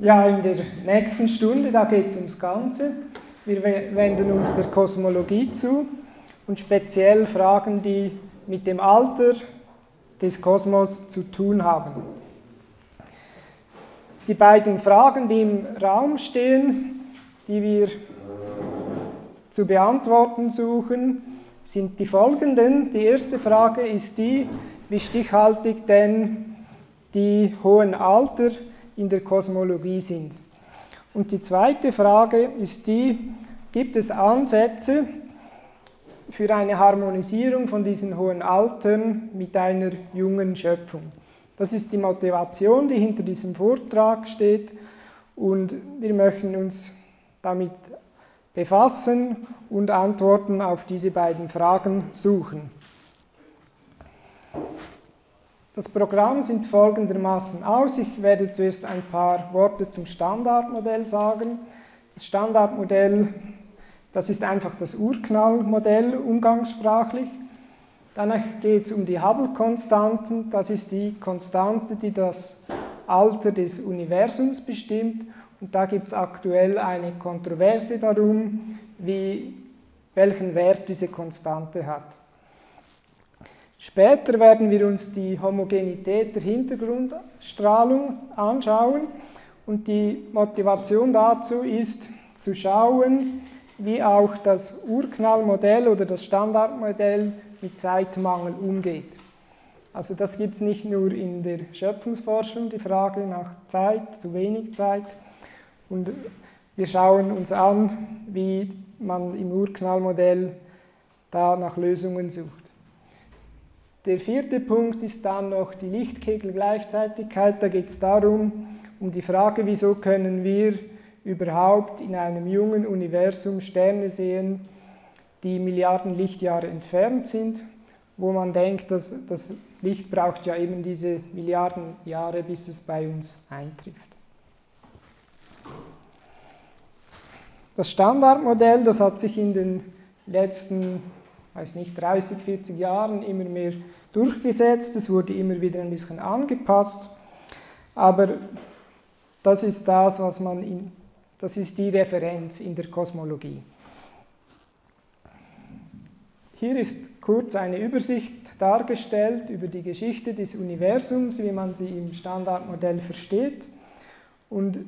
Ja, in der nächsten Stunde, da geht es ums Ganze. Wir wenden uns der Kosmologie zu und speziell Fragen, die mit dem Alter des Kosmos zu tun haben. Die beiden Fragen, die im Raum stehen, die wir zu beantworten suchen, sind die folgenden. Die erste Frage ist die, wie stichhaltig denn die hohen Alter in der Kosmologie sind. Und die zweite Frage ist die, gibt es Ansätze für eine Harmonisierung von diesen hohen Altern mit einer jungen Schöpfung? Das ist die Motivation, die hinter diesem Vortrag steht und wir möchten uns damit befassen und Antworten auf diese beiden Fragen suchen. Das Programm sieht folgendermaßen aus. Ich werde zuerst ein paar Worte zum Standardmodell sagen. Das Standardmodell, das ist einfach das Urknallmodell umgangssprachlich. Danach geht es um die Hubble-Konstanten. Das ist die Konstante, die das Alter des Universums bestimmt. Und da gibt es aktuell eine Kontroverse darum, wie, welchen Wert diese Konstante hat. Später werden wir uns die Homogenität der Hintergrundstrahlung anschauen und die Motivation dazu ist zu schauen, wie auch das Urknallmodell oder das Standardmodell mit Zeitmangel umgeht. Also das gibt es nicht nur in der Schöpfungsforschung, die Frage nach Zeit, zu wenig Zeit. Und wir schauen uns an, wie man im Urknallmodell da nach Lösungen sucht. Der vierte Punkt ist dann noch die Lichtkegelgleichzeitigkeit. Da geht es darum, um die Frage, wieso können wir überhaupt in einem jungen Universum Sterne sehen, die Milliarden Lichtjahre entfernt sind, wo man denkt, dass das Licht braucht ja eben diese Milliarden Jahre, bis es bei uns eintrifft. Das Standardmodell, das hat sich in den letzten, weiß nicht, 30, 40 Jahren immer mehr durchgesetzt. Es wurde immer wieder ein bisschen angepasst, aber das ist das, was man in, das ist die Referenz in der Kosmologie. Hier ist kurz eine Übersicht dargestellt über die Geschichte des Universums, wie man sie im Standardmodell versteht. Und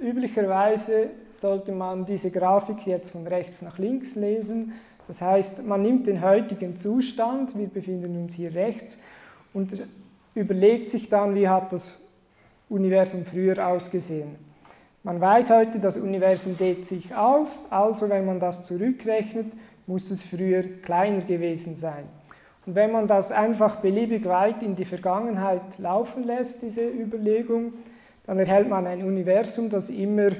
üblicherweise sollte man diese Grafik jetzt von rechts nach links lesen. Das heißt, man nimmt den heutigen Zustand, wir befinden uns hier rechts, und überlegt sich dann, wie hat das Universum früher ausgesehen. Man weiß heute, das Universum dehnt sich aus, also wenn man das zurückrechnet, muss es früher kleiner gewesen sein. Und wenn man das einfach beliebig weit in die Vergangenheit laufen lässt, diese Überlegung, dann erhält man ein Universum, das immer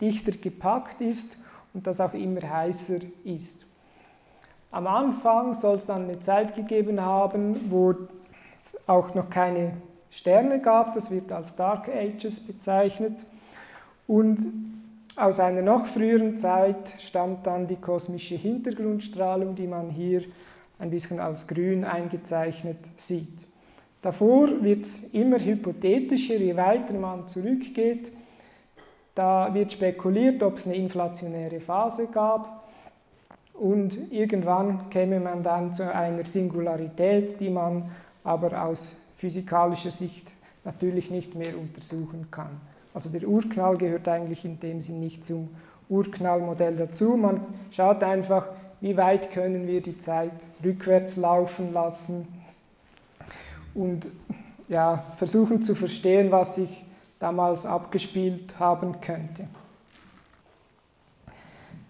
dichter gepackt ist und das auch immer heißer ist. Am Anfang soll es dann eine Zeit gegeben haben, wo es auch noch keine Sterne gab, das wird als Dark Ages bezeichnet. Und aus einer noch früheren Zeit stammt dann die kosmische Hintergrundstrahlung, die man hier ein bisschen als grün eingezeichnet sieht. Davor wird es immer hypothetischer, je weiter man zurückgeht. Da wird spekuliert, ob es eine inflationäre Phase gab und irgendwann käme man dann zu einer Singularität, die man aber aus physikalischer Sicht natürlich nicht mehr untersuchen kann. Also der Urknall gehört eigentlich in dem Sinn nicht zum Urknallmodell dazu. Man schaut einfach, wie weit können wir die Zeit rückwärts laufen lassen und ja, versuchen zu verstehen, was sich damals abgespielt haben könnte.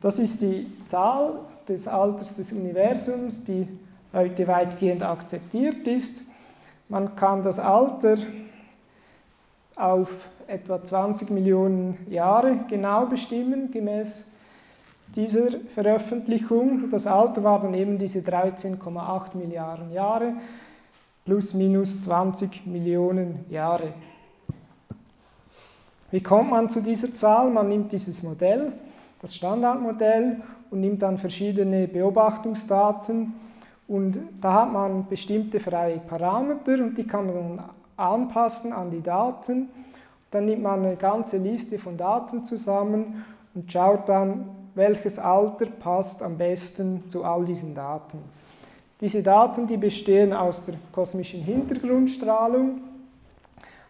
Das ist die Zahl des Alters des Universums, die heute weitgehend akzeptiert ist. Man kann das Alter auf etwa 20 Millionen Jahre genau bestimmen, gemäß dieser Veröffentlichung. Das Alter war dann eben diese 13,8 Milliarden Jahre plus minus 20 Millionen Jahre. Wie kommt man zu dieser Zahl? Man nimmt dieses Modell, das Standardmodell, und nimmt dann verschiedene Beobachtungsdaten und da hat man bestimmte freie Parameter und die kann man anpassen an die Daten Dann nimmt man eine ganze Liste von Daten zusammen und schaut dann, welches Alter passt am besten zu all diesen Daten. Diese Daten die bestehen aus der kosmischen Hintergrundstrahlung,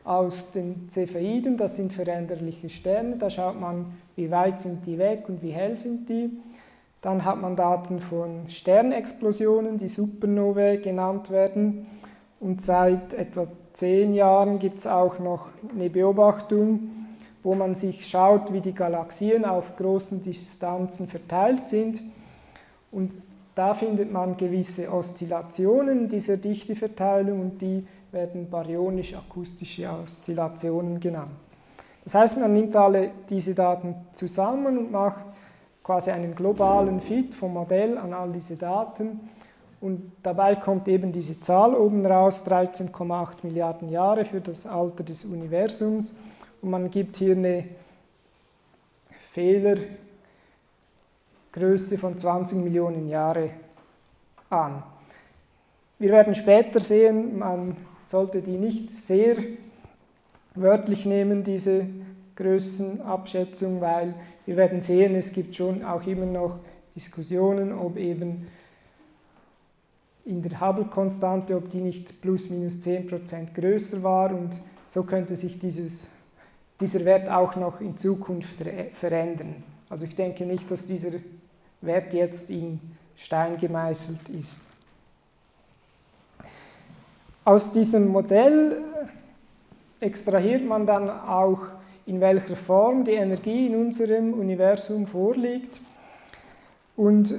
aus den Cepheiden, das sind veränderliche Sterne, da schaut man, wie weit sind die weg und wie hell sind die. Dann hat man Daten von Sternexplosionen, die Supernovae genannt werden. Und seit etwa zehn Jahren gibt es auch noch eine Beobachtung, wo man sich schaut, wie die Galaxien auf großen Distanzen verteilt sind. Und da findet man gewisse Oszillationen dieser Dichteverteilung und die werden baryonisch-akustische Oszillationen genannt. Das heißt, man nimmt alle diese Daten zusammen und macht quasi einen globalen Fit vom Modell an all diese Daten und dabei kommt eben diese Zahl oben raus, 13,8 Milliarden Jahre für das Alter des Universums und man gibt hier eine Fehler Größe von 20 Millionen Jahre an. Wir werden später sehen, man sollte die nicht sehr wörtlich nehmen, diese Größenabschätzung, weil wir werden sehen, es gibt schon auch immer noch Diskussionen, ob eben in der Hubble-Konstante, ob die nicht plus minus 10% größer war und so könnte sich dieses, dieser Wert auch noch in Zukunft verändern. Also ich denke nicht, dass dieser Wert jetzt in Stein gemeißelt ist. Aus diesem Modell extrahiert man dann auch, in welcher Form die Energie in unserem Universum vorliegt. Und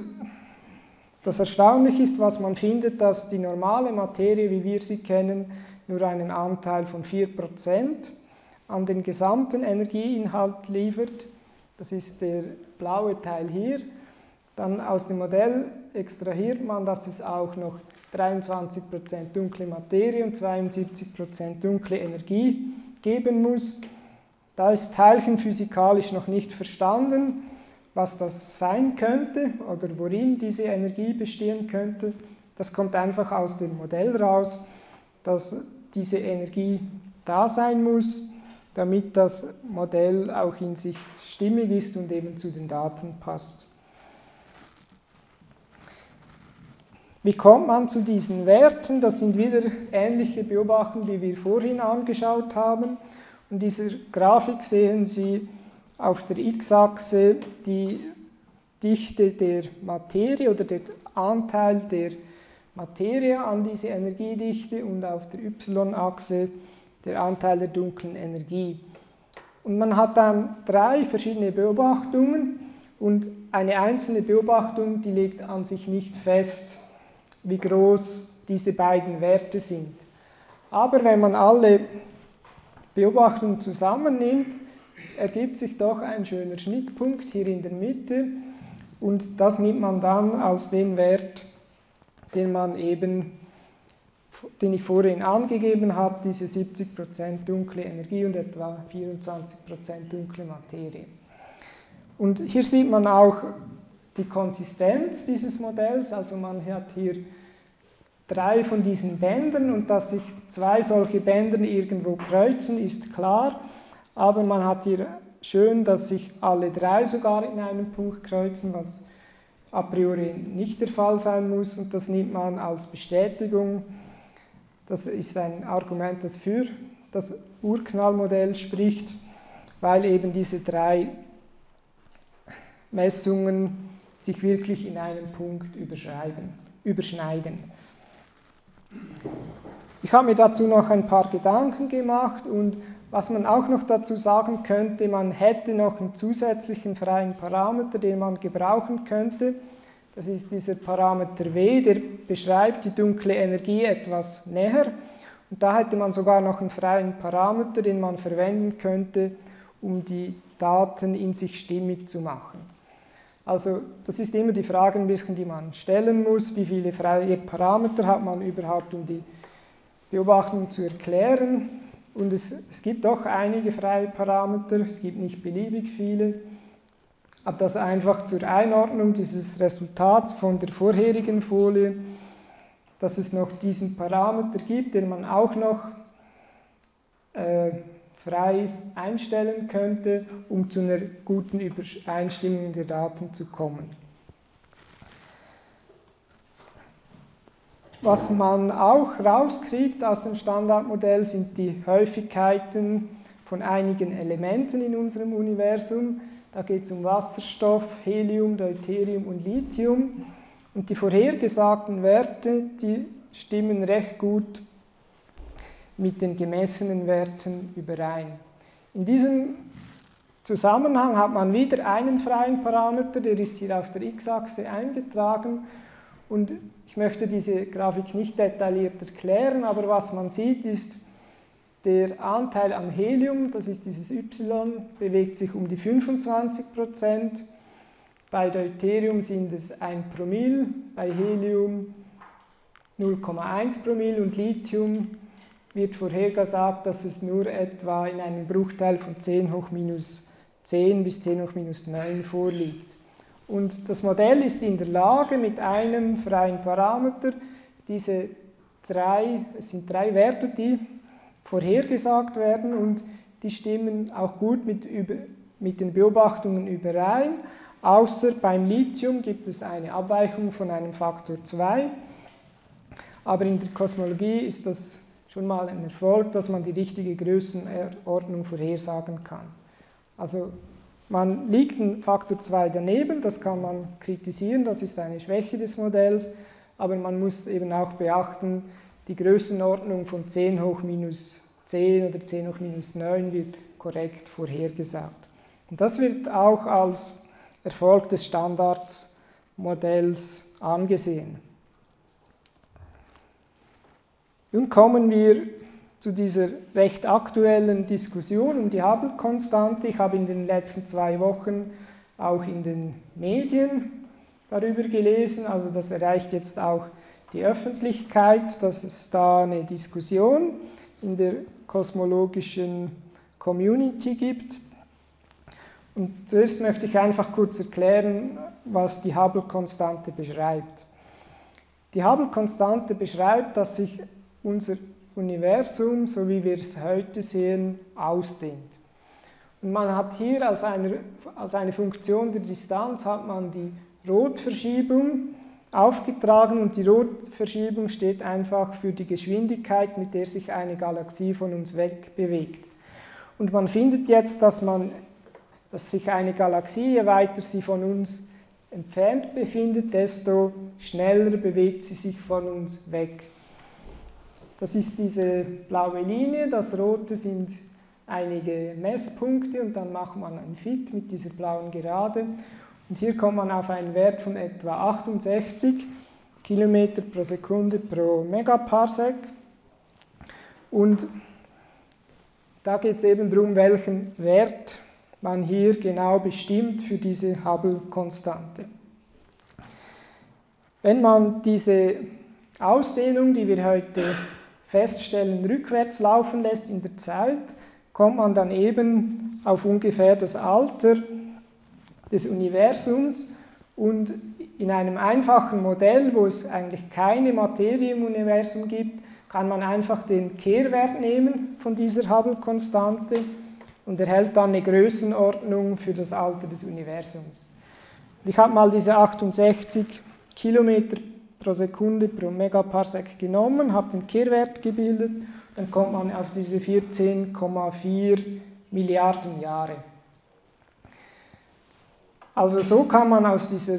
das Erstaunliche ist, was man findet, dass die normale Materie, wie wir sie kennen, nur einen Anteil von 4% an den gesamten Energieinhalt liefert. Das ist der blaue Teil hier. Dann aus dem Modell extrahiert man, dass es auch noch 23% dunkle Materie und 72% dunkle Energie geben muss. Da ist teilchenphysikalisch noch nicht verstanden, was das sein könnte oder worin diese Energie bestehen könnte. Das kommt einfach aus dem Modell raus, dass diese Energie da sein muss, damit das Modell auch in sich stimmig ist und eben zu den Daten passt. Wie kommt man zu diesen Werten? Das sind wieder ähnliche Beobachtungen, die wir vorhin angeschaut haben. In dieser Grafik sehen Sie auf der x-Achse die Dichte der Materie oder der Anteil der Materie an diese Energiedichte und auf der y-Achse der Anteil der dunklen Energie. Und man hat dann drei verschiedene Beobachtungen und eine einzelne Beobachtung, die legt an sich nicht fest, wie groß diese beiden Werte sind. Aber wenn man alle Beobachtungen zusammennimmt, ergibt sich doch ein schöner Schnittpunkt hier in der Mitte und das nimmt man dann als den Wert, den man eben, den ich vorhin angegeben habe, diese 70% dunkle Energie und etwa 24% dunkle Materie. Und hier sieht man auch die Konsistenz dieses Modells. Also man hat hier drei von diesen Bändern und dass sich zwei solche Bänder irgendwo kreuzen, ist klar. Aber man hat hier schön, dass sich alle drei sogar in einem Punkt kreuzen, was a priori nicht der Fall sein muss und das nimmt man als Bestätigung. Das ist ein Argument, das für das Urknallmodell spricht, weil eben diese drei Messungen sich wirklich in einem Punkt überschneiden. Ich habe mir dazu noch ein paar Gedanken gemacht und was man auch noch dazu sagen könnte, man hätte noch einen zusätzlichen freien Parameter, den man gebrauchen könnte. Das ist dieser Parameter W, der beschreibt die dunkle Energie etwas näher. Und da hätte man sogar noch einen freien Parameter, den man verwenden könnte, um die Daten in sich stimmig zu machen. Also das ist immer die Frage ein bisschen, die man stellen muss, wie viele freie Parameter hat man überhaupt, um die Beobachtung zu erklären. Und es, es gibt doch einige freie Parameter, es gibt nicht beliebig viele. Aber das einfach zur Einordnung dieses Resultats von der vorherigen Folie, dass es noch diesen Parameter gibt, den man auch noch äh, frei einstellen könnte, um zu einer guten Übereinstimmung der Daten zu kommen. Was man auch rauskriegt aus dem Standardmodell sind die Häufigkeiten von einigen Elementen in unserem Universum. Da geht es um Wasserstoff, Helium, Deuterium und Lithium. Und die vorhergesagten Werte, die stimmen recht gut mit den gemessenen Werten überein. In diesem Zusammenhang hat man wieder einen freien Parameter, der ist hier auf der x-Achse eingetragen und ich möchte diese Grafik nicht detailliert erklären, aber was man sieht ist, der Anteil an Helium, das ist dieses Y, bewegt sich um die 25 Prozent. Bei Deuterium sind es 1 Promille, bei Helium 0,1 Promille und Lithium wird vorhergesagt, dass es nur etwa in einem Bruchteil von 10 hoch minus 10 bis 10 hoch minus 9 vorliegt. Und das Modell ist in der Lage, mit einem freien Parameter diese drei, es sind drei Werte, die vorhergesagt werden und die stimmen auch gut mit, mit den Beobachtungen überein, außer beim Lithium gibt es eine Abweichung von einem Faktor 2, aber in der Kosmologie ist das schon mal ein Erfolg, dass man die richtige Größenordnung vorhersagen kann. Also man liegt einen Faktor 2 daneben, das kann man kritisieren, das ist eine Schwäche des Modells, aber man muss eben auch beachten, die Größenordnung von 10 hoch minus 10 oder 10 hoch minus 9 wird korrekt vorhergesagt. Und das wird auch als Erfolg des Standardmodells angesehen. Nun kommen wir zu dieser recht aktuellen Diskussion um die Hubble-Konstante. Ich habe in den letzten zwei Wochen auch in den Medien darüber gelesen, also das erreicht jetzt auch die Öffentlichkeit, dass es da eine Diskussion in der kosmologischen Community gibt. Und zuerst möchte ich einfach kurz erklären, was die Hubble-Konstante beschreibt. Die Hubble-Konstante beschreibt, dass sich unser Universum, so wie wir es heute sehen, ausdehnt. Und man hat hier als eine, als eine Funktion der Distanz hat man die Rotverschiebung aufgetragen und die Rotverschiebung steht einfach für die Geschwindigkeit, mit der sich eine Galaxie von uns wegbewegt. Und man findet jetzt, dass, man, dass sich eine Galaxie, je weiter sie von uns entfernt befindet, desto schneller bewegt sie sich von uns weg. Das ist diese blaue Linie, das rote sind einige Messpunkte und dann macht man ein Fit mit dieser blauen Gerade. Und hier kommt man auf einen Wert von etwa 68 Kilometer pro Sekunde pro Megaparsec. Und da geht es eben darum, welchen Wert man hier genau bestimmt für diese Hubble-Konstante. Wenn man diese Ausdehnung, die wir heute feststellen, rückwärts laufen lässt in der Zeit, kommt man dann eben auf ungefähr das Alter des Universums und in einem einfachen Modell, wo es eigentlich keine Materie im Universum gibt, kann man einfach den Kehrwert nehmen von dieser Hubble-Konstante und erhält dann eine Größenordnung für das Alter des Universums. Ich habe mal diese 68 Kilometer pro Sekunde pro Megaparsec genommen, habe den Kehrwert gebildet, dann kommt man auf diese 14,4 Milliarden Jahre. Also so kann man aus dieser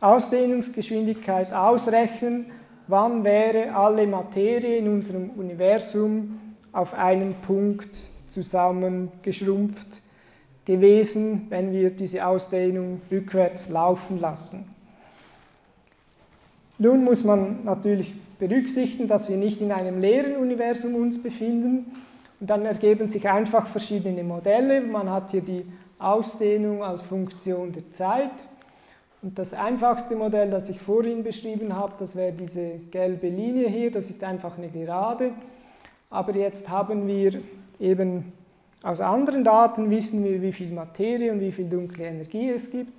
Ausdehnungsgeschwindigkeit ausrechnen, wann wäre alle Materie in unserem Universum auf einen Punkt zusammengeschrumpft gewesen, wenn wir diese Ausdehnung rückwärts laufen lassen. Nun muss man natürlich berücksichtigen, dass wir nicht in einem leeren Universum uns befinden und dann ergeben sich einfach verschiedene Modelle. Man hat hier die Ausdehnung als Funktion der Zeit und das einfachste Modell, das ich vorhin beschrieben habe, das wäre diese gelbe Linie hier, das ist einfach eine Gerade. Aber jetzt haben wir eben aus anderen Daten wissen wir, wie viel Materie und wie viel dunkle Energie es gibt.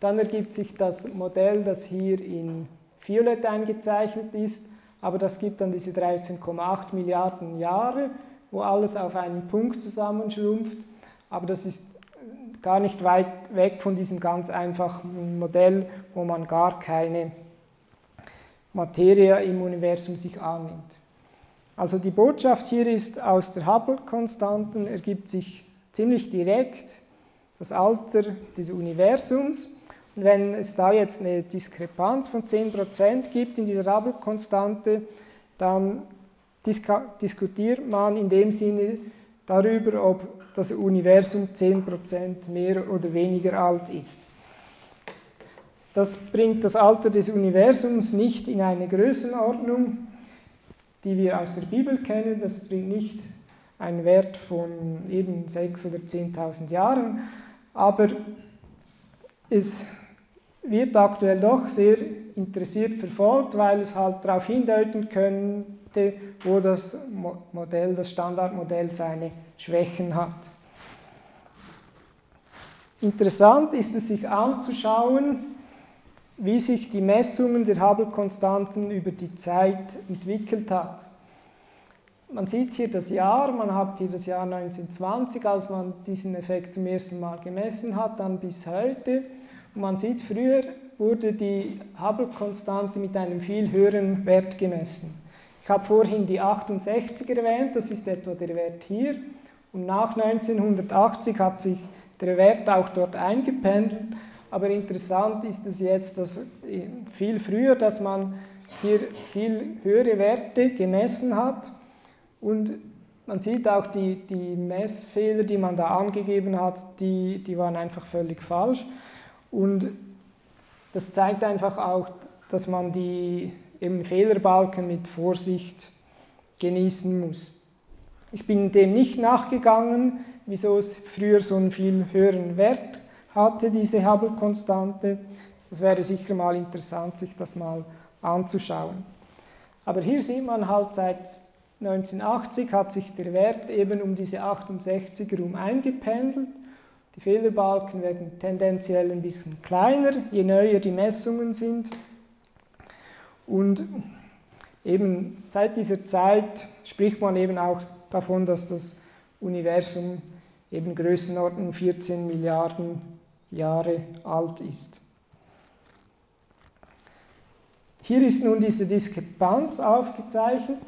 Dann ergibt sich das Modell, das hier in violett eingezeichnet ist, aber das gibt dann diese 13,8 Milliarden Jahre wo alles auf einen Punkt zusammenschrumpft, aber das ist gar nicht weit weg von diesem ganz einfachen Modell, wo man gar keine Materie im Universum sich annimmt. Also die Botschaft hier ist, aus der Hubble-Konstanten ergibt sich ziemlich direkt das Alter des Universums. Wenn es da jetzt eine Diskrepanz von 10% gibt in dieser Hubble-Konstante, dann diskutiert man in dem Sinne darüber, ob das Universum 10% mehr oder weniger alt ist. Das bringt das Alter des Universums nicht in eine Größenordnung, die wir aus der Bibel kennen. Das bringt nicht einen Wert von eben 6.000 oder 10.000 Jahren, aber es wird aktuell doch sehr interessiert verfolgt, weil es halt darauf hindeuten könnte, wo das Modell, das Standardmodell seine Schwächen hat. Interessant ist es sich anzuschauen, wie sich die Messungen der Hubble-Konstanten über die Zeit entwickelt hat. Man sieht hier das Jahr, man hat hier das Jahr 1920, als man diesen Effekt zum ersten Mal gemessen hat, dann bis heute. Man sieht, früher wurde die Hubble-Konstante mit einem viel höheren Wert gemessen. Ich habe vorhin die 68 erwähnt, das ist etwa der Wert hier. Und nach 1980 hat sich der Wert auch dort eingependelt. Aber interessant ist es jetzt, dass viel früher, dass man hier viel höhere Werte gemessen hat und man sieht auch die, die Messfehler, die man da angegeben hat, die, die waren einfach völlig falsch. Und das zeigt einfach auch, dass man die eben Fehlerbalken mit Vorsicht genießen muss. Ich bin dem nicht nachgegangen, wieso es früher so einen viel höheren Wert hatte, diese Hubble-Konstante. Das wäre sicher mal interessant, sich das mal anzuschauen. Aber hier sieht man halt, seit 1980 hat sich der Wert eben um diese 68 herum eingependelt. Die Fehlerbalken werden tendenziell ein bisschen kleiner, je neuer die Messungen sind. Und eben seit dieser Zeit spricht man eben auch davon, dass das Universum eben Größenordnung 14 Milliarden Jahre alt ist. Hier ist nun diese Diskrepanz aufgezeichnet.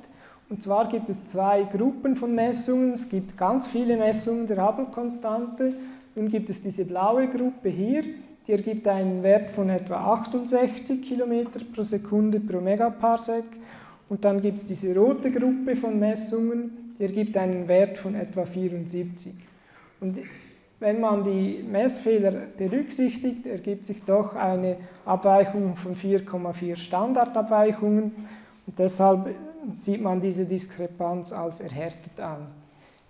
Und zwar gibt es zwei Gruppen von Messungen. Es gibt ganz viele Messungen der Hubble-Konstante. Nun gibt es diese blaue Gruppe hier, die ergibt einen Wert von etwa 68 km pro Sekunde pro Megaparsec. Und dann gibt es diese rote Gruppe von Messungen, die ergibt einen Wert von etwa 74. Und wenn man die Messfehler berücksichtigt, ergibt sich doch eine Abweichung von 4,4 Standardabweichungen und deshalb sieht man diese Diskrepanz als erhärtet an.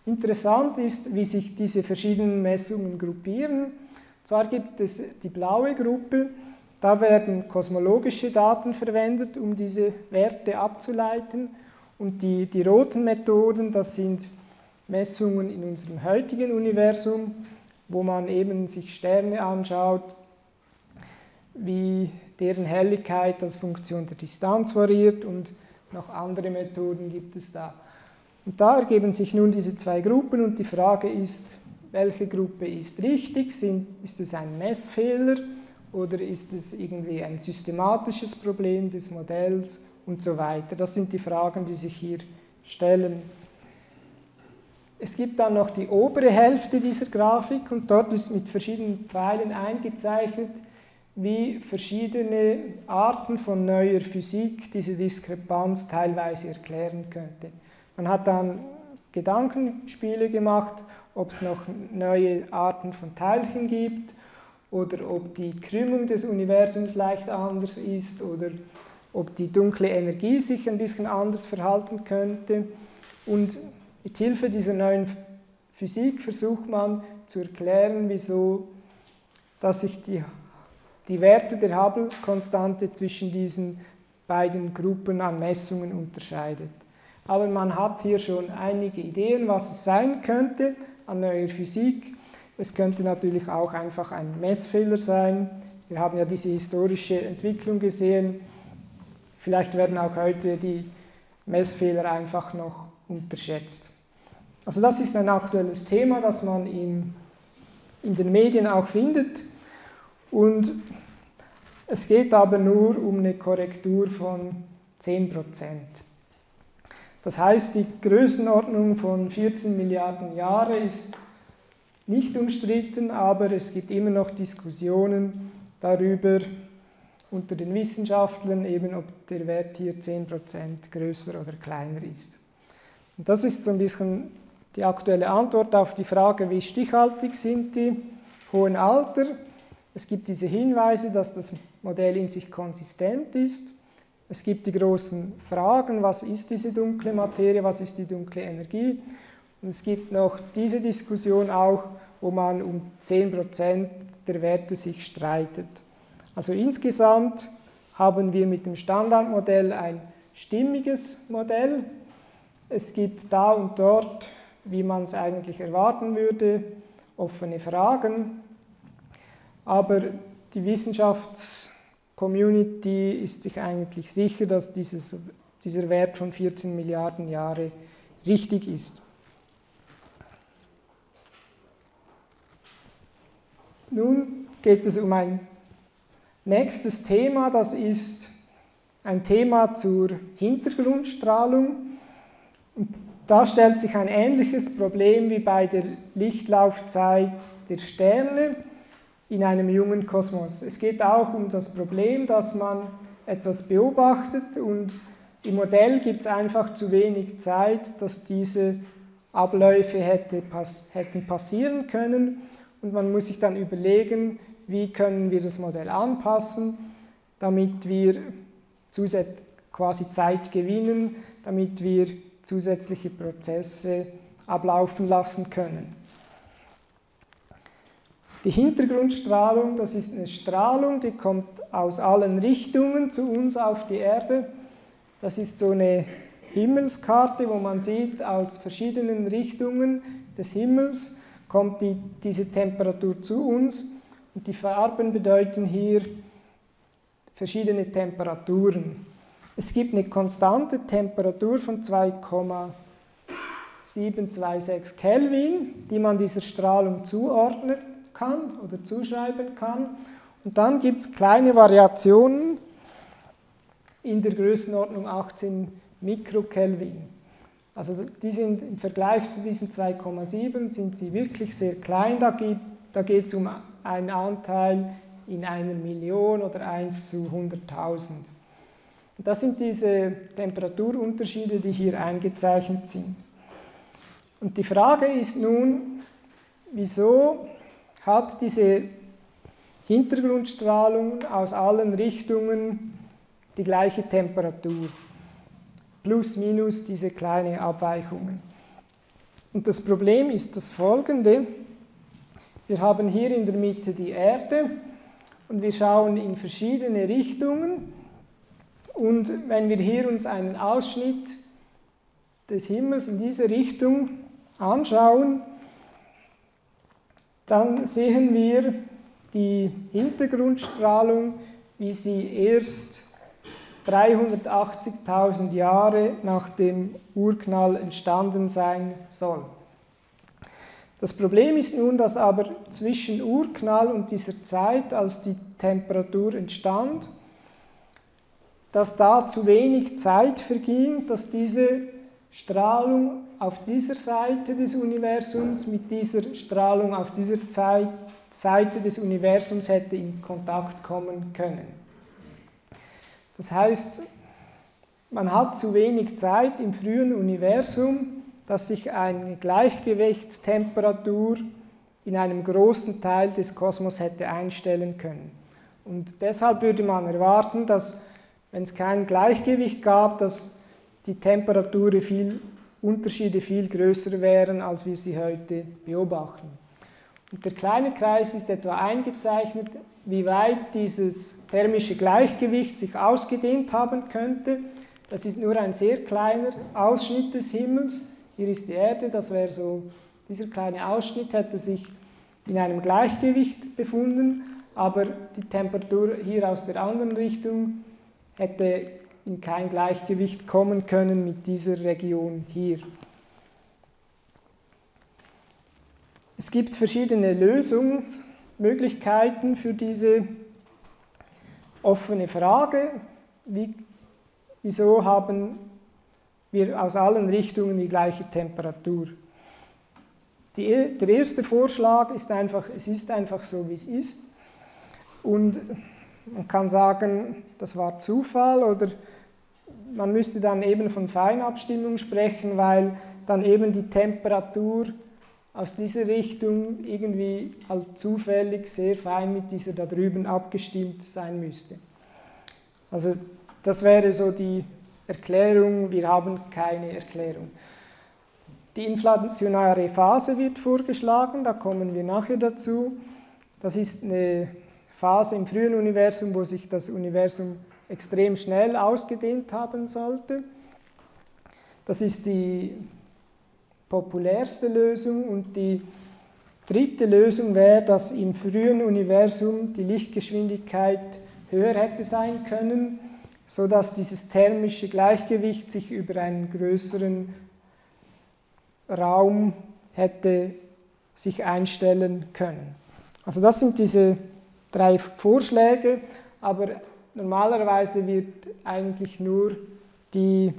Interessant ist, wie sich diese verschiedenen Messungen gruppieren. Zwar gibt es die blaue Gruppe, da werden kosmologische Daten verwendet, um diese Werte abzuleiten. Und die, die roten Methoden, das sind Messungen in unserem heutigen Universum, wo man eben sich Sterne anschaut, wie deren Helligkeit als Funktion der Distanz variiert und noch andere Methoden gibt es da. Und da ergeben sich nun diese zwei Gruppen und die Frage ist, welche Gruppe ist richtig? Ist es ein Messfehler oder ist es irgendwie ein systematisches Problem des Modells und so weiter? Das sind die Fragen, die sich hier stellen. Es gibt dann noch die obere Hälfte dieser Grafik und dort ist mit verschiedenen Pfeilen eingezeichnet, wie verschiedene Arten von neuer Physik diese Diskrepanz teilweise erklären könnte. Man hat dann Gedankenspiele gemacht, ob es noch neue Arten von Teilchen gibt oder ob die Krümmung des Universums leicht anders ist oder ob die dunkle Energie sich ein bisschen anders verhalten könnte. Und mit Hilfe dieser neuen Physik versucht man zu erklären, wieso dass sich die, die Werte der Hubble-Konstante zwischen diesen beiden Gruppen an Messungen unterscheidet. Aber man hat hier schon einige Ideen, was es sein könnte an neuer Physik. Es könnte natürlich auch einfach ein Messfehler sein. Wir haben ja diese historische Entwicklung gesehen. Vielleicht werden auch heute die Messfehler einfach noch unterschätzt. Also das ist ein aktuelles Thema, das man in, in den Medien auch findet. Und es geht aber nur um eine Korrektur von 10 Das heißt, die Größenordnung von 14 Milliarden Jahre ist nicht umstritten, aber es gibt immer noch Diskussionen darüber unter den Wissenschaftlern, eben ob der Wert hier 10% größer oder kleiner ist. Und das ist so ein bisschen die aktuelle Antwort auf die Frage, wie stichhaltig sind die hohen Alter. Es gibt diese Hinweise, dass das Modell in sich konsistent ist. Es gibt die großen Fragen, was ist diese dunkle Materie, was ist die dunkle Energie. Und es gibt noch diese Diskussion auch, wo man um 10% der Werte sich streitet. Also insgesamt haben wir mit dem Standardmodell ein stimmiges Modell. Es gibt da und dort, wie man es eigentlich erwarten würde, offene Fragen. Aber die Wissenschaftscommunity ist sich eigentlich sicher, dass dieses, dieser Wert von 14 Milliarden Jahre richtig ist. Nun geht es um ein nächstes Thema, das ist ein Thema zur Hintergrundstrahlung. Und da stellt sich ein ähnliches Problem wie bei der Lichtlaufzeit der Sterne in einem jungen Kosmos. Es geht auch um das Problem, dass man etwas beobachtet und im Modell gibt es einfach zu wenig Zeit, dass diese Abläufe hätte, hätten passieren können und man muss sich dann überlegen, wie können wir das Modell anpassen, damit wir quasi Zeit gewinnen, damit wir zusätzliche Prozesse ablaufen lassen können. Die Hintergrundstrahlung, das ist eine Strahlung, die kommt aus allen Richtungen zu uns auf die Erde. Das ist so eine Himmelskarte, wo man sieht, aus verschiedenen Richtungen des Himmels kommt die, diese Temperatur zu uns und die Farben bedeuten hier verschiedene Temperaturen. Es gibt eine konstante Temperatur von 2,726 Kelvin, die man dieser Strahlung zuordnen kann oder zuschreiben kann. Und dann gibt es kleine Variationen in der Größenordnung 18 Mikrokelvin. Also die sind im Vergleich zu diesen 2,7 sind sie wirklich sehr klein. Da geht, es um einen Anteil in einer Million oder 1 zu 100.000. Das sind diese Temperaturunterschiede, die hier eingezeichnet sind. Und die Frage ist nun, wieso hat diese Hintergrundstrahlung aus allen Richtungen die gleiche Temperatur? plus minus diese kleinen Abweichungen. Und das Problem ist das folgende. Wir haben hier in der Mitte die Erde und wir schauen in verschiedene Richtungen. Und wenn wir hier uns einen Ausschnitt des Himmels in diese Richtung anschauen, dann sehen wir die Hintergrundstrahlung, wie sie erst 380.000 Jahre nach dem Urknall entstanden sein soll. Das Problem ist nun, dass aber zwischen Urknall und dieser Zeit, als die Temperatur entstand, dass da zu wenig Zeit verging, dass diese Strahlung auf dieser Seite des Universums mit dieser Strahlung auf dieser Seite des Universums hätte in Kontakt kommen können. Das heißt, man hat zu wenig Zeit im frühen Universum, dass sich eine Gleichgewichtstemperatur in einem großen Teil des Kosmos hätte einstellen können. Und deshalb würde man erwarten, dass wenn es kein Gleichgewicht gab, dass die Temperaturen viel, Unterschiede viel größer wären, als wir sie heute beobachten. Und der kleine Kreis ist etwa eingezeichnet, wie weit dieses thermische Gleichgewicht sich ausgedehnt haben könnte. Das ist nur ein sehr kleiner Ausschnitt des Himmels. Hier ist die Erde, das wäre so, dieser kleine Ausschnitt hätte sich in einem Gleichgewicht befunden, aber die Temperatur hier aus der anderen Richtung hätte in kein Gleichgewicht kommen können mit dieser Region hier. Es gibt verschiedene Lösungsmöglichkeiten für diese offene Frage. Wie, wieso haben wir aus allen Richtungen die gleiche Temperatur? Die, der erste Vorschlag ist einfach, es ist einfach so, wie es ist. Und man kann sagen, das war Zufall oder man müsste dann eben von Feinabstimmung sprechen, weil dann eben die Temperatur aus dieser Richtung irgendwie halt zufällig sehr fein mit dieser da drüben abgestimmt sein müsste. Also das wäre so die Erklärung, wir haben keine Erklärung. Die inflationäre Phase wird vorgeschlagen, da kommen wir nachher dazu. Das ist eine Phase im frühen Universum, wo sich das Universum extrem schnell ausgedehnt haben sollte. Das ist die populärste Lösung und die dritte Lösung wäre, dass im frühen Universum die Lichtgeschwindigkeit höher hätte sein können, sodass dieses thermische Gleichgewicht sich über einen größeren Raum hätte sich einstellen können. Also das sind diese drei Vorschläge, aber normalerweise wird eigentlich nur die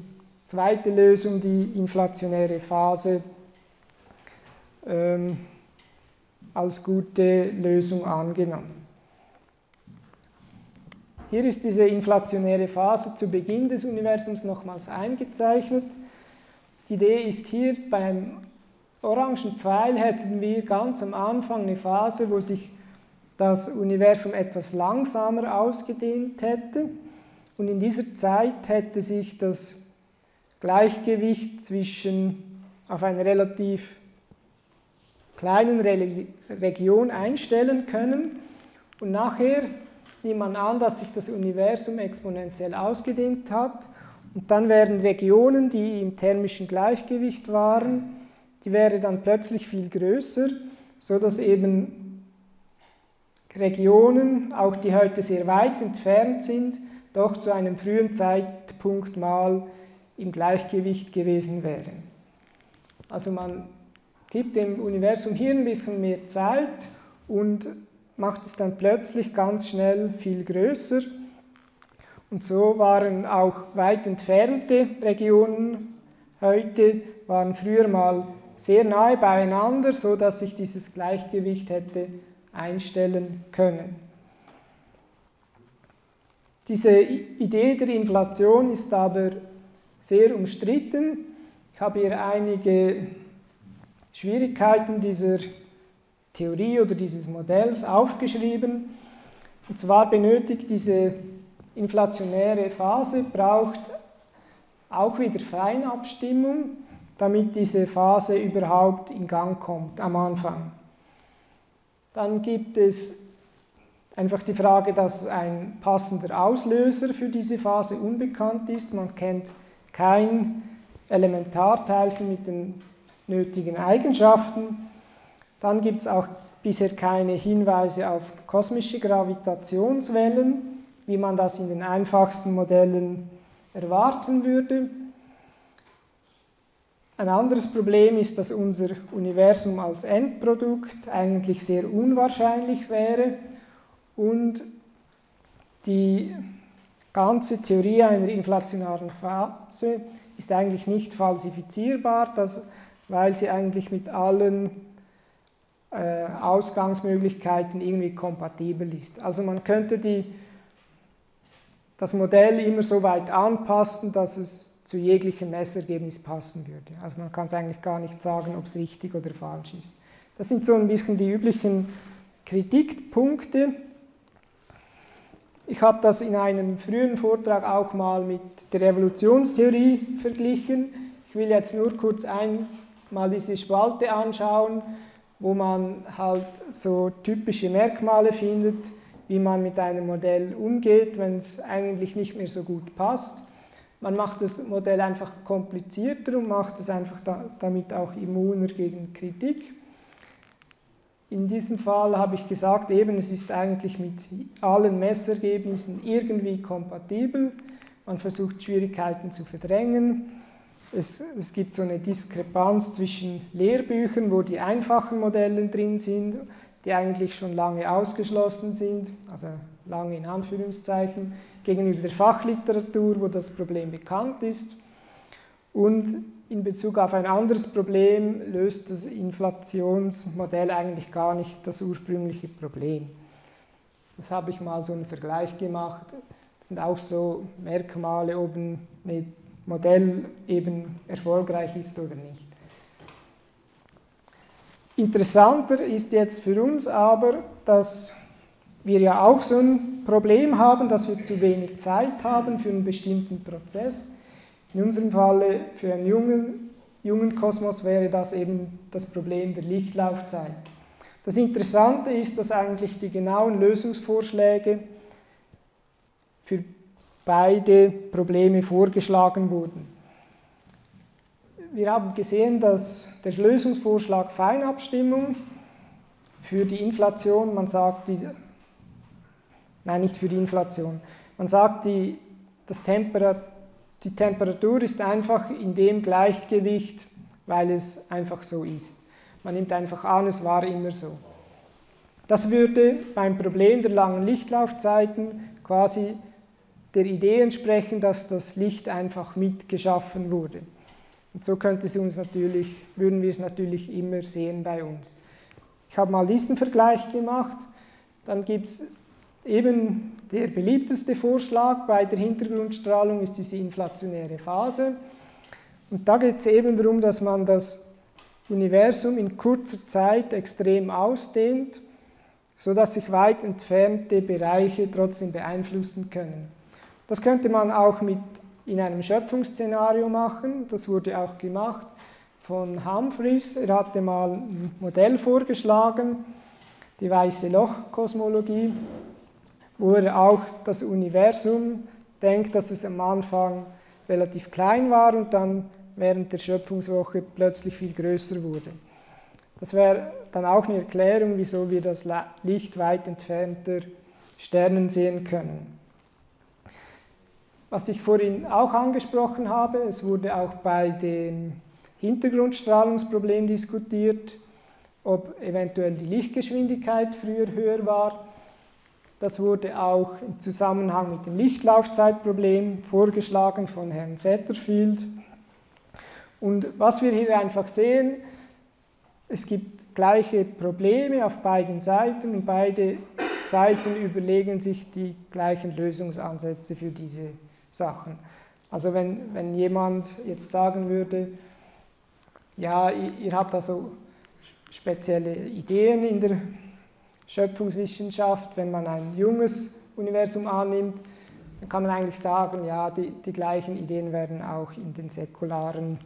zweite Lösung, die inflationäre Phase, ähm, als gute Lösung angenommen. Hier ist diese inflationäre Phase zu Beginn des Universums nochmals eingezeichnet. Die Idee ist hier, beim orangen Pfeil hätten wir ganz am Anfang eine Phase, wo sich das Universum etwas langsamer ausgedehnt hätte. Und in dieser Zeit hätte sich das Gleichgewicht zwischen auf einer relativ kleinen Re Region einstellen können. Und nachher nimmt man an, dass sich das Universum exponentiell ausgedehnt hat. Und dann wären Regionen, die im thermischen Gleichgewicht waren, die wäre dann plötzlich viel größer, so dass eben Regionen, auch die heute sehr weit entfernt sind, doch zu einem frühen Zeitpunkt mal im Gleichgewicht gewesen wären. Also man gibt dem Universum hier ein bisschen mehr Zeit und macht es dann plötzlich ganz schnell viel größer. Und so waren auch weit entfernte Regionen heute, waren früher mal sehr nahe beieinander, so dass sich dieses Gleichgewicht hätte einstellen können. Diese Idee der Inflation ist aber sehr umstritten. Ich habe hier einige Schwierigkeiten dieser Theorie oder dieses Modells aufgeschrieben. Und zwar benötigt diese inflationäre Phase, braucht auch wieder Feinabstimmung, damit diese Phase überhaupt in Gang kommt am Anfang. Dann gibt es einfach die Frage, dass ein passender Auslöser für diese Phase unbekannt ist. Man kennt kein Elementarteilchen mit den nötigen Eigenschaften. Dann gibt es auch bisher keine Hinweise auf kosmische Gravitationswellen, wie man das in den einfachsten Modellen erwarten würde. Ein anderes Problem ist, dass unser Universum als Endprodukt eigentlich sehr unwahrscheinlich wäre und die ganze Theorie einer inflationären Phase ist eigentlich nicht falsifizierbar, dass, weil sie eigentlich mit allen äh, Ausgangsmöglichkeiten irgendwie kompatibel ist. Also man könnte die, das Modell immer so weit anpassen, dass es zu jeglichem Messergebnis passen würde. Also man kann es eigentlich gar nicht sagen, ob es richtig oder falsch ist. Das sind so ein bisschen die üblichen Kritikpunkte. Ich habe das in einem frühen Vortrag auch mal mit der Evolutionstheorie verglichen. Ich will jetzt nur kurz einmal diese Spalte anschauen, wo man halt so typische Merkmale findet, wie man mit einem Modell umgeht, wenn es eigentlich nicht mehr so gut passt. Man macht das Modell einfach komplizierter und macht es einfach da, damit auch immuner gegen Kritik. In diesem Fall habe ich gesagt, eben es ist eigentlich mit allen Messergebnissen irgendwie kompatibel. Man versucht Schwierigkeiten zu verdrängen. es, es gibt so eine Diskrepanz zwischen Lehrbüchern, wo die einfachen Modelle drin sind, die eigentlich schon lange ausgeschlossen sind, also lange in Anführungszeichen, gegenüber der Fachliteratur, wo das Problem bekannt ist. Und in Bezug auf ein anderes Problem löst das Inflationsmodell eigentlich gar nicht das ursprüngliche Problem. Das habe ich mal so einen Vergleich gemacht. Das sind auch so Merkmale, ob ein Modell eben erfolgreich ist oder nicht. Interessanter ist jetzt für uns aber, dass wir ja auch so ein Problem haben, dass wir zu wenig Zeit haben für einen bestimmten Prozess. In unserem Falle für einen jungen, jungen Kosmos wäre das eben das Problem der Lichtlaufzeit. Das Interessante ist, dass eigentlich die genauen Lösungsvorschläge für beide Probleme vorgeschlagen wurden. Wir haben gesehen, dass der Lösungsvorschlag Feinabstimmung für die Inflation, man sagt, diese, nein, nicht für die Inflation, man sagt, die, das Temperat, die Temperatur ist einfach in dem Gleichgewicht, weil es einfach so ist. Man nimmt einfach an, es war immer so. Das würde beim Problem der langen Lichtlaufzeiten quasi der Idee entsprechen, dass das Licht einfach mitgeschaffen wurde. Und so könnte es uns natürlich, würden wir es natürlich immer sehen bei uns. Ich habe mal diesen Vergleich gemacht. Dann gibt es eben der beliebteste Vorschlag bei der Hintergrundstrahlung ist diese inflationäre Phase. Und da geht es eben darum, dass man das Universum in kurzer Zeit extrem ausdehnt, sodass sich weit entfernte Bereiche trotzdem beeinflussen können. Das könnte man auch mit in einem Schöpfungsszenario machen. Das wurde auch gemacht von Humphreys. Er hatte mal ein Modell vorgeschlagen, die weiße Loch-Kosmologie, wo er auch das Universum denkt, dass es am Anfang relativ klein war und dann während der Schöpfungswoche plötzlich viel größer wurde. Das wäre dann auch eine Erklärung, wieso wir das Licht weit entfernter Sternen sehen können. Was ich vorhin auch angesprochen habe, es wurde auch bei dem Hintergrundstrahlungsproblem diskutiert, ob eventuell die Lichtgeschwindigkeit früher höher war. Das wurde auch im Zusammenhang mit dem Lichtlaufzeitproblem vorgeschlagen von Herrn Setterfield. Und was wir hier einfach sehen, es gibt gleiche Probleme auf beiden Seiten und beide Seiten überlegen sich die gleichen Lösungsansätze für diese Sachen. Also wenn, wenn jemand jetzt sagen würde, ja, ihr, ihr habt also spezielle Ideen in der Schöpfungswissenschaft, wenn man ein junges Universum annimmt, dann kann man eigentlich sagen, ja, die, die gleichen Ideen werden auch in den säkularen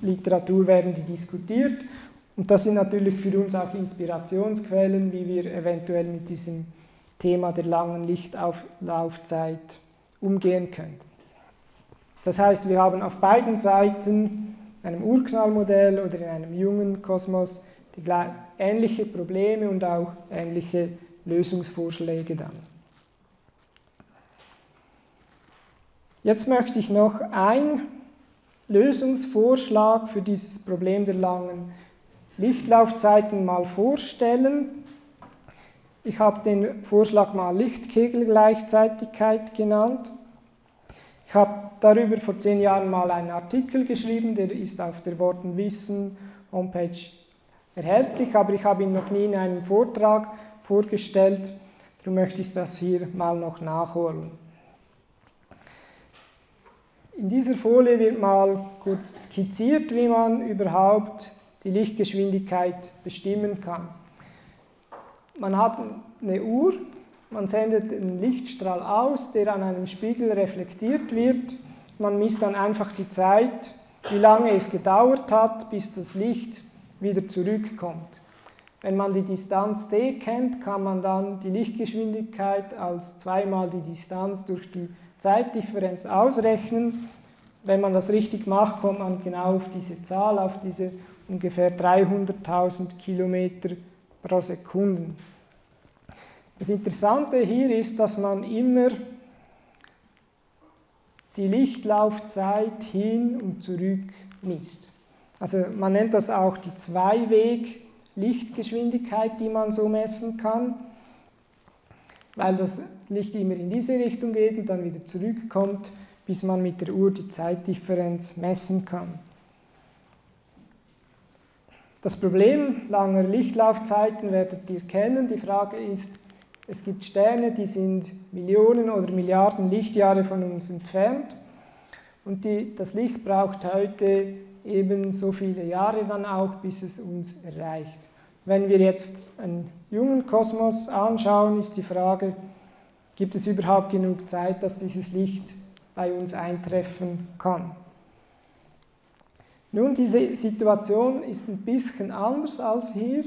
Literatur werden die diskutiert. Und das sind natürlich für uns auch Inspirationsquellen, wie wir eventuell mit diesem Thema der langen Lichtlaufzeit umgehen können. Das heißt, wir haben auf beiden Seiten, in einem Urknallmodell oder in einem jungen Kosmos, die ähnliche Probleme und auch ähnliche Lösungsvorschläge dann. Jetzt möchte ich noch einen Lösungsvorschlag für dieses Problem der langen Lichtlaufzeiten mal vorstellen. Ich habe den Vorschlag mal Lichtkegelgleichzeitigkeit genannt. Ich habe darüber vor zehn Jahren mal einen Artikel geschrieben, der ist auf der Wortenwissen Homepage erhältlich, aber ich habe ihn noch nie in einem Vortrag vorgestellt. Darum möchte ich das hier mal noch nachholen. In dieser Folie wird mal kurz skizziert, wie man überhaupt die Lichtgeschwindigkeit bestimmen kann. Man hat eine Uhr, man sendet einen Lichtstrahl aus, der an einem Spiegel reflektiert wird. Man misst dann einfach die Zeit, wie lange es gedauert hat, bis das Licht wieder zurückkommt. Wenn man die Distanz d kennt, kann man dann die Lichtgeschwindigkeit als zweimal die Distanz durch die Zeitdifferenz ausrechnen. Wenn man das richtig macht, kommt man genau auf diese Zahl, auf diese ungefähr 300.000 Kilometer pro Sekunde. Das Interessante hier ist, dass man immer die Lichtlaufzeit hin und zurück misst. Also man nennt das auch die Zweiweg-Lichtgeschwindigkeit, die man so messen kann, weil das Licht immer in diese Richtung geht und dann wieder zurückkommt, bis man mit der Uhr die Zeitdifferenz messen kann. Das Problem langer Lichtlaufzeiten werdet ihr kennen. Die Frage ist, es gibt Sterne, die sind Millionen oder Milliarden Lichtjahre von uns entfernt und die, das Licht braucht heute eben so viele Jahre dann auch, bis es uns erreicht. Wenn wir jetzt einen jungen Kosmos anschauen, ist die Frage, gibt es überhaupt genug Zeit, dass dieses Licht bei uns eintreffen kann? Nun, diese Situation ist ein bisschen anders als hier,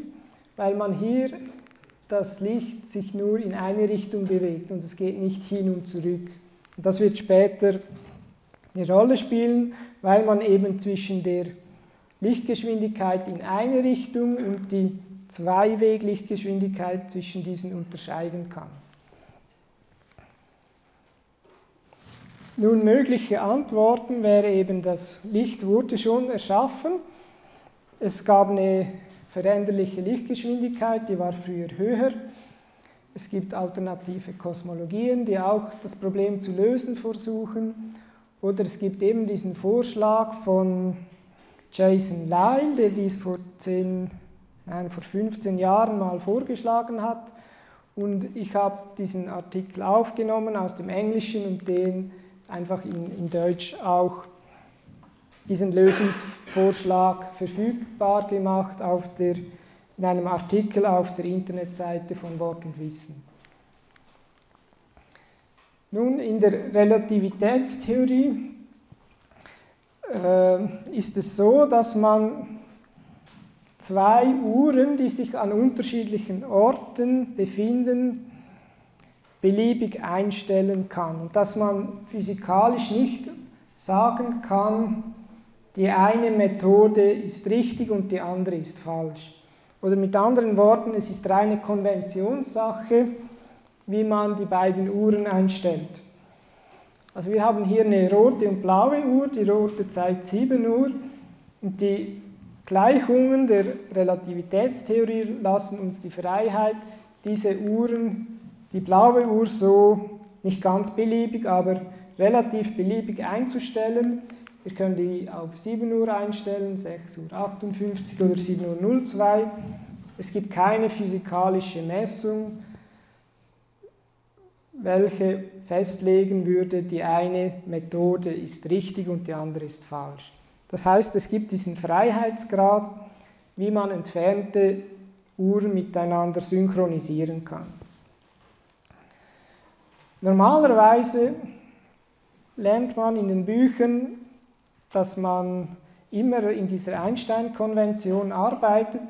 weil man hier das Licht sich nur in eine Richtung bewegt und es geht nicht hin und zurück. Das wird später eine Rolle spielen, weil man eben zwischen der Lichtgeschwindigkeit in eine Richtung und die Zweiweglichtgeschwindigkeit zwischen diesen unterscheiden kann. Nun, mögliche Antworten wäre eben, das Licht wurde schon erschaffen. Es gab eine veränderliche Lichtgeschwindigkeit, die war früher höher. Es gibt alternative Kosmologien, die auch das Problem zu lösen versuchen. Oder es gibt eben diesen Vorschlag von Jason Lyle, der dies vor, 10, nein, vor 15 Jahren mal vorgeschlagen hat. Und ich habe diesen Artikel aufgenommen aus dem Englischen und den einfach in, in Deutsch auch diesen Lösungsvorschlag verfügbar gemacht auf der, in einem Artikel auf der Internetseite von Wort und Wissen. Nun, in der Relativitätstheorie äh, ist es so, dass man zwei Uhren, die sich an unterschiedlichen Orten befinden, beliebig einstellen kann und dass man physikalisch nicht sagen kann, die eine Methode ist richtig und die andere ist falsch. Oder mit anderen Worten, es ist reine Konventionssache, wie man die beiden Uhren einstellt. Also wir haben hier eine rote und blaue Uhr, die rote zeigt 7 Uhr und die Gleichungen der Relativitätstheorie lassen uns die Freiheit, diese Uhren die blaue Uhr so nicht ganz beliebig, aber relativ beliebig einzustellen. Wir können die auf 7 Uhr einstellen, 6 Uhr 58 oder 7 Uhr 02. Es gibt keine physikalische Messung, welche festlegen würde, die eine Methode ist richtig und die andere ist falsch. Das heißt, es gibt diesen Freiheitsgrad, wie man entfernte Uhren miteinander synchronisieren kann. Normalerweise lernt man in den Büchern, dass man immer in dieser Einstein-Konvention arbeitet.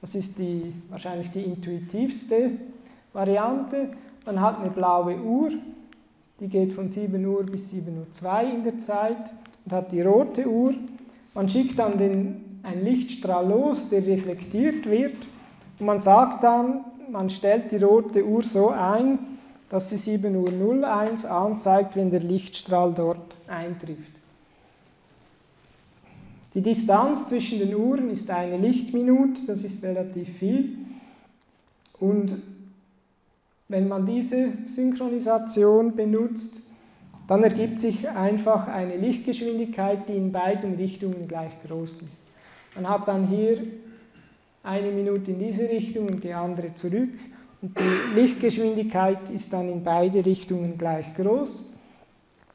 Das ist die, wahrscheinlich die intuitivste Variante. Man hat eine blaue Uhr, die geht von 7 Uhr bis 7 Uhr 2 in der Zeit und hat die rote Uhr. Man schickt dann den, einen Lichtstrahl los, der reflektiert wird und man sagt dann, man stellt die rote Uhr so ein, dass sie 7.01 Uhr anzeigt, wenn der Lichtstrahl dort eintrifft. Die Distanz zwischen den Uhren ist eine Lichtminute, das ist relativ viel. Und wenn man diese Synchronisation benutzt, dann ergibt sich einfach eine Lichtgeschwindigkeit, die in beiden Richtungen gleich groß ist. Man hat dann hier eine Minute in diese Richtung und die andere zurück und die Lichtgeschwindigkeit ist dann in beide Richtungen gleich groß.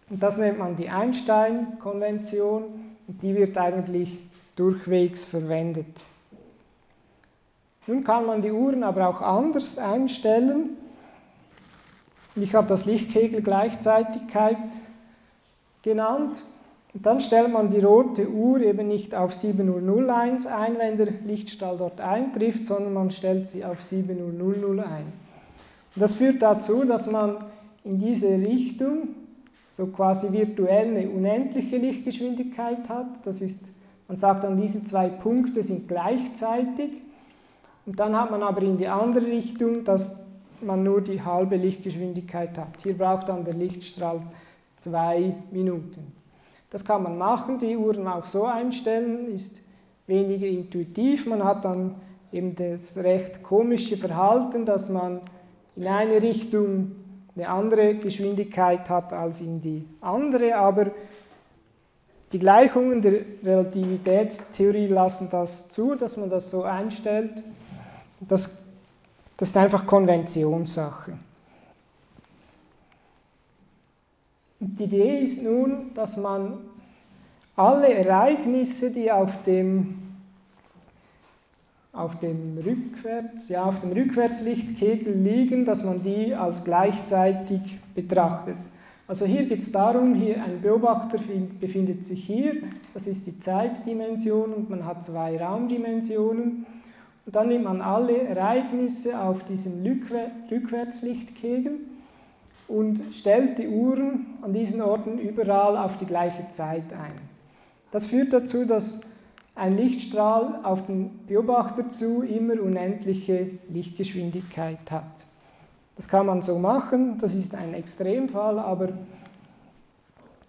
Und das nennt man die Einstein-Konvention und die wird eigentlich durchwegs verwendet. Nun kann man die Uhren aber auch anders einstellen. Ich habe das Lichtkegelgleichzeitigkeit genannt. Und dann stellt man die rote Uhr eben nicht auf 7.001 ein, wenn der Lichtstrahl dort eintrifft, sondern man stellt sie auf 7.00 ein. Und das führt dazu, dass man in diese Richtung so quasi virtuell eine unendliche Lichtgeschwindigkeit hat. Das ist, man sagt dann, diese zwei Punkte sind gleichzeitig. Und dann hat man aber in die andere Richtung, dass man nur die halbe Lichtgeschwindigkeit hat. Hier braucht dann der Lichtstrahl zwei Minuten. Das kann man machen, die Uhren auch so einstellen, ist weniger intuitiv. Man hat dann eben das recht komische Verhalten, dass man in eine Richtung eine andere Geschwindigkeit hat als in die andere, aber die Gleichungen der Relativitätstheorie lassen das zu, dass man das so einstellt. Das, das ist einfach Konventionssache. Die Idee ist nun, dass man alle Ereignisse, die auf dem, auf dem, Rückwärts, ja, auf dem Rückwärtslichtkegel liegen, dass man die als gleichzeitig betrachtet. Also hier geht es darum, hier ein Beobachter befindet sich hier, das ist die Zeitdimension und man hat zwei Raumdimensionen. Und dann nimmt man alle Ereignisse auf diesem Rückwärtslichtkegel und stellt die Uhren an diesen Orten überall auf die gleiche Zeit ein. Das führt dazu, dass ein Lichtstrahl auf den Beobachter zu immer unendliche Lichtgeschwindigkeit hat. Das kann man so machen, das ist ein Extremfall, aber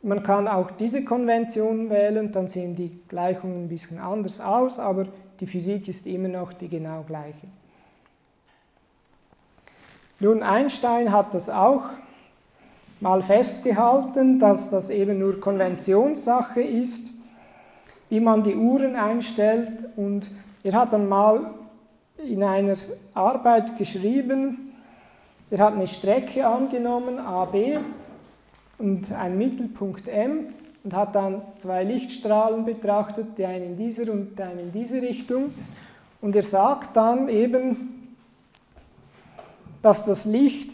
man kann auch diese Konvention wählen, dann sehen die Gleichungen ein bisschen anders aus, aber die Physik ist immer noch die genau gleiche. Nun, Einstein hat das auch mal festgehalten, dass das eben nur Konventionssache ist, wie man die Uhren einstellt. Und er hat dann mal in einer Arbeit geschrieben, er hat eine Strecke angenommen, AB, und einen Mittelpunkt M und hat dann zwei Lichtstrahlen betrachtet, die einen in dieser und einen in diese Richtung. Und er sagt dann eben, dass das Licht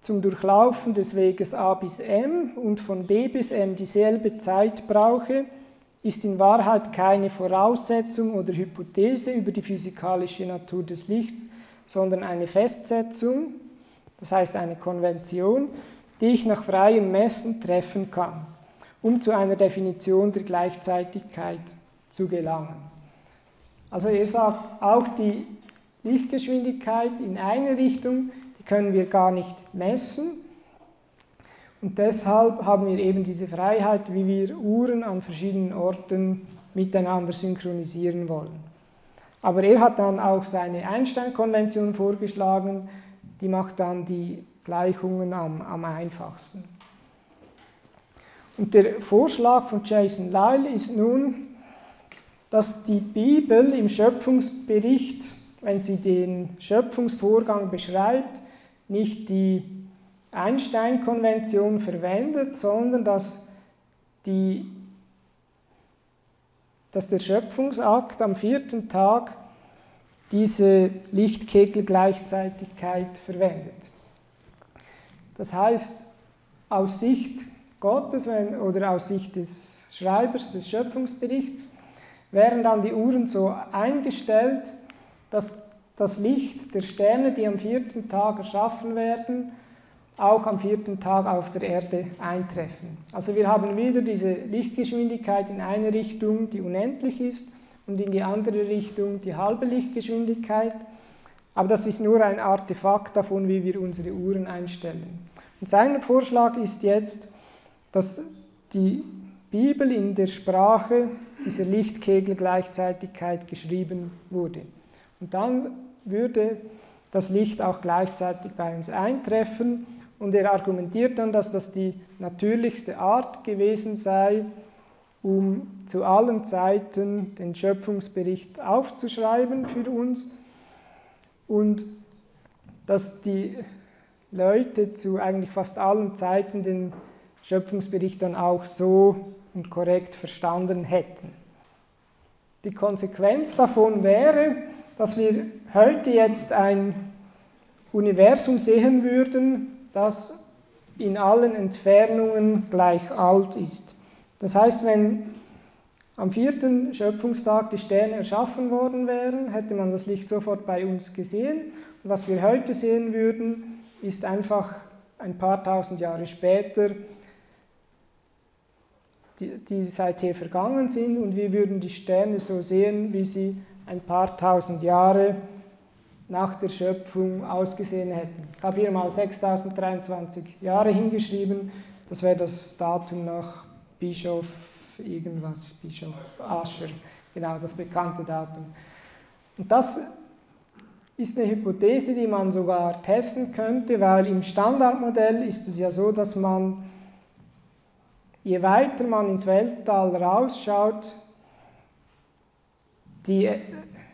zum Durchlaufen des Weges A bis M und von B bis M dieselbe Zeit brauche, ist in Wahrheit keine Voraussetzung oder Hypothese über die physikalische Natur des Lichts, sondern eine Festsetzung, das heißt eine Konvention, die ich nach freiem Messen treffen kann, um zu einer Definition der Gleichzeitigkeit zu gelangen. Also er sagt, auch die Lichtgeschwindigkeit in eine Richtung, die können wir gar nicht messen. Und deshalb haben wir eben diese Freiheit, wie wir Uhren an verschiedenen Orten miteinander synchronisieren wollen. Aber er hat dann auch seine Einstein-Konvention vorgeschlagen, die macht dann die Gleichungen am, am einfachsten. Und der Vorschlag von Jason Lyle ist nun, dass die Bibel im Schöpfungsbericht, wenn sie den Schöpfungsvorgang beschreibt, nicht die Einstein-Konvention verwendet, sondern dass, die, dass der Schöpfungsakt am vierten Tag diese Lichtkegelgleichzeitigkeit verwendet. Das heißt, aus Sicht Gottes oder aus Sicht des Schreibers des Schöpfungsberichts wären dann die Uhren so eingestellt, dass das Licht der Sterne, die am vierten Tag erschaffen werden, auch am vierten Tag auf der Erde eintreffen. Also wir haben wieder diese Lichtgeschwindigkeit in eine Richtung, die unendlich ist, und in die andere Richtung die halbe Lichtgeschwindigkeit. Aber das ist nur ein Artefakt davon, wie wir unsere Uhren einstellen. Und sein Vorschlag ist jetzt, dass die Bibel in der Sprache dieser Lichtkegelgleichzeitigkeit geschrieben wurde. Und dann würde das Licht auch gleichzeitig bei uns eintreffen. Und er argumentiert dann, dass das die natürlichste Art gewesen sei, um zu allen Zeiten den Schöpfungsbericht aufzuschreiben für uns und dass die Leute zu eigentlich fast allen Zeiten den Schöpfungsbericht dann auch so und korrekt verstanden hätten. Die Konsequenz davon wäre, dass wir heute jetzt ein Universum sehen würden, das in allen Entfernungen gleich alt ist. Das heißt, wenn am vierten Schöpfungstag die Sterne erschaffen worden wären, hätte man das Licht sofort bei uns gesehen. Und was wir heute sehen würden, ist einfach ein paar tausend Jahre später, die, die seither vergangen sind und wir würden die Sterne so sehen, wie sie ein paar tausend Jahre nach der Schöpfung ausgesehen hätten. Ich habe hier mal 6023 Jahre hingeschrieben, Das wäre das Datum nach Bischof irgendwas, Bischof Ascher, genau das bekannte Datum. Und das ist eine Hypothese, die man sogar testen könnte, weil im Standardmodell ist es ja so, dass man, je weiter man ins Weltall rausschaut, die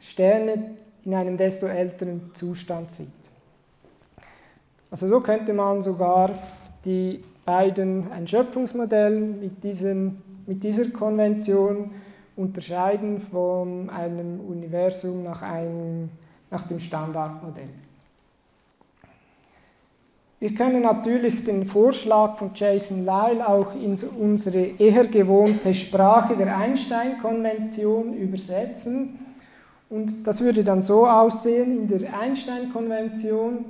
Sterne in einem desto älteren Zustand sieht. Also so könnte man sogar die beiden ein Schöpfungsmodell mit, diesem, mit dieser Konvention unterscheiden von einem Universum nach einem nach dem Standardmodell. Wir können natürlich den Vorschlag von Jason Lyle auch in unsere eher gewohnte Sprache der Einstein-Konvention übersetzen. Und das würde dann so aussehen in der Einstein-Konvention,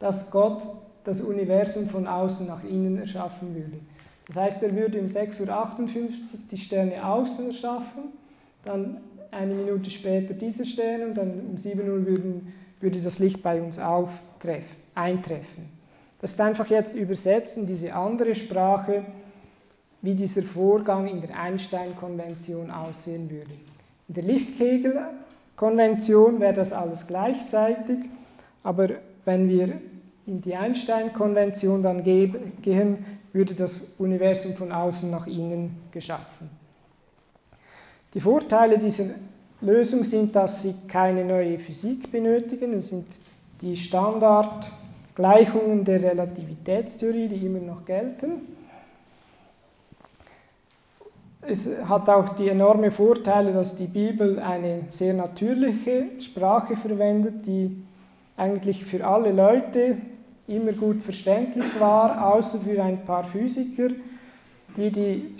dass Gott das Universum von außen nach innen erschaffen würde. Das heißt, er würde um 6.58 Uhr die Sterne außen erschaffen, dann eine Minute später dieser Stern und dann um 7 Uhr würden, würde das Licht bei uns eintreffen. Das ist einfach jetzt übersetzt in diese andere Sprache, wie dieser Vorgang in der Einstein-Konvention aussehen würde. In der Lichtkegel-Konvention wäre das alles gleichzeitig, aber wenn wir in die Einstein-Konvention dann gehen, würde das Universum von außen nach innen geschaffen. Die Vorteile dieser Lösung sind, dass sie keine neue Physik benötigen. Es sind die Standardgleichungen der Relativitätstheorie, die immer noch gelten. Es hat auch die enorme Vorteile, dass die Bibel eine sehr natürliche Sprache verwendet, die eigentlich für alle Leute immer gut verständlich war, außer für ein paar Physiker die, die,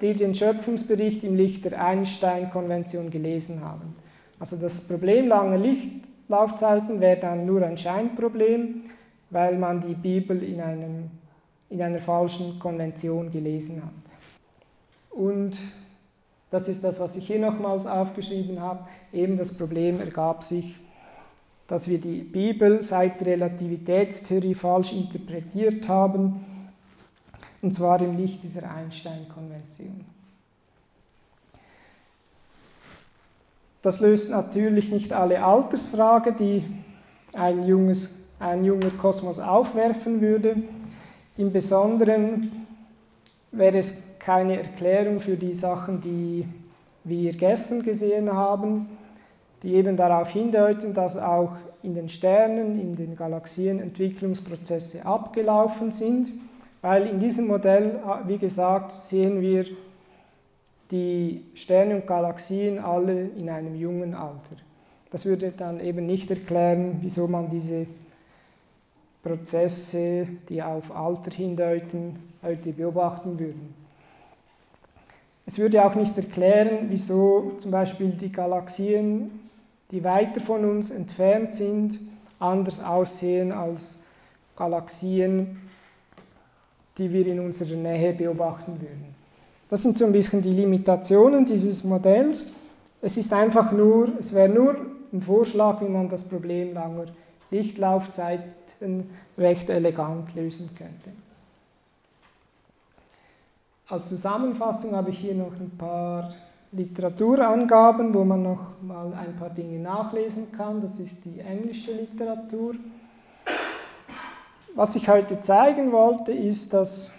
die den Schöpfungsbericht im Licht der Einstein-Konvention gelesen haben. Also das Problem langer Lichtlaufzeiten wäre dann nur ein Scheinproblem, weil man die Bibel in, einem, in einer falschen Konvention gelesen hat. Und das ist das, was ich hier nochmals aufgeschrieben habe. Eben das Problem ergab sich, dass wir die Bibel seit Relativitätstheorie falsch interpretiert haben und zwar im Licht dieser Einstein-Konvention. Das löst natürlich nicht alle Altersfragen, die ein, junges, ein junger Kosmos aufwerfen würde. Im Besonderen wäre es keine Erklärung für die Sachen, die wir gestern gesehen haben, die eben darauf hindeuten, dass auch in den Sternen, in den Galaxien Entwicklungsprozesse abgelaufen sind weil in diesem Modell, wie gesagt, sehen wir die Sterne und Galaxien alle in einem jungen Alter. Das würde dann eben nicht erklären, wieso man diese Prozesse, die auf Alter hindeuten, heute beobachten würden. Es würde auch nicht erklären, wieso zum Beispiel die Galaxien, die weiter von uns entfernt sind, anders aussehen als Galaxien, die wir in unserer Nähe beobachten würden. Das sind so ein bisschen die Limitationen dieses Modells. Es ist einfach nur, es wäre nur ein Vorschlag, wie man das Problem langer Lichtlaufzeiten recht elegant lösen könnte. Als Zusammenfassung habe ich hier noch ein paar Literaturangaben, wo man noch mal ein paar Dinge nachlesen kann. Das ist die englische Literatur. Was ich heute zeigen wollte, ist, dass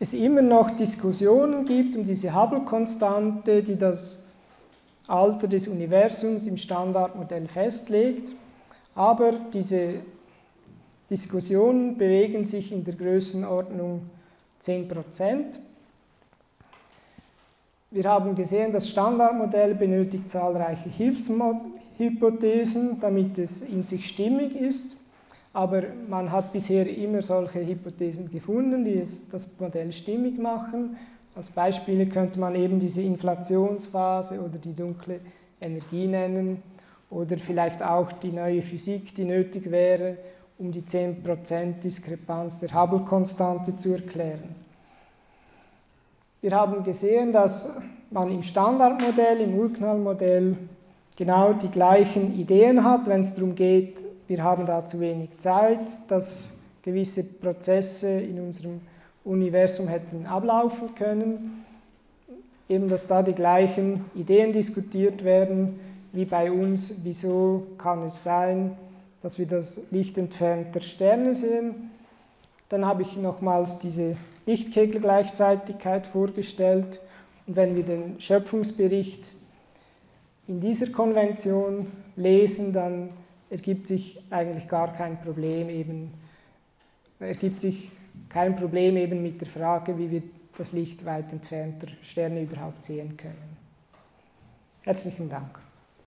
es immer noch Diskussionen gibt um diese Hubble-Konstante, die das Alter des Universums im Standardmodell festlegt. Aber diese Diskussionen bewegen sich in der Größenordnung 10% Wir haben gesehen, das Standardmodell benötigt zahlreiche Hilfshypothesen, damit es in sich stimmig ist. Aber man hat bisher immer solche Hypothesen gefunden, die das Modell stimmig machen. Als Beispiele könnte man eben diese Inflationsphase oder die dunkle Energie nennen oder vielleicht auch die neue Physik, die nötig wäre, um die 10% Diskrepanz der Hubble-Konstante zu erklären. Wir haben gesehen, dass man im Standardmodell, im Urknallmodell genau die gleichen Ideen hat, wenn es darum geht, wir haben da zu wenig Zeit, das gewisse Prozesse in unserem Universum hätten ablaufen können, eben dass da die gleichen Ideen diskutiert werden wie bei uns, wieso kann es sein, dass wir das Licht entfernter Sterne sehen. Dann habe ich nochmals diese Lichtkegelgleichzeitigkeit vorgestellt und wenn wir den Schöpfungsbericht in dieser Konvention lesen, dann ergibt sich eigentlich gar kein Problem eben, ergibt sich kein Problem eben mit der Frage, wie wir das Licht weit entfernter Sterne überhaupt sehen können. Herzlichen Dank.